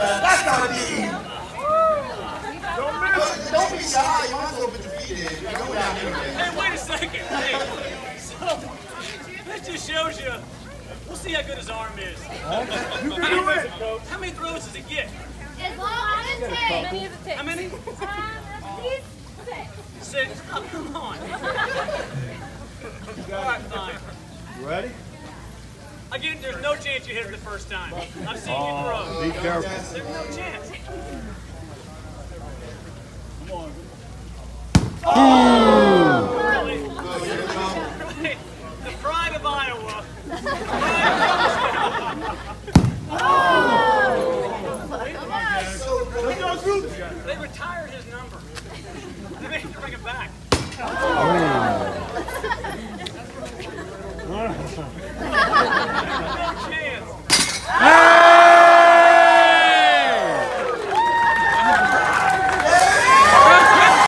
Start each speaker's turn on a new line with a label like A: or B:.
A: That's gotta be easy. Don't, don't be shy. You might as well put your feet in. You're going down anyway.
B: Hey, wait a second. Hey, so, that just shows you. We'll see how good his arm is. You can How many, how many throws does he get?
C: As long as it takes.
B: How many?
C: Um, he's six.
B: Six. Oh, come on. All right, fine.
D: You Ready?
B: Again, there's no chance you hit him the first time. I've seen oh, you throw.
D: Be careful.
B: There's no chance. Come on. Oh! oh. Oh. They retired his number. They made him bring it back. Oh.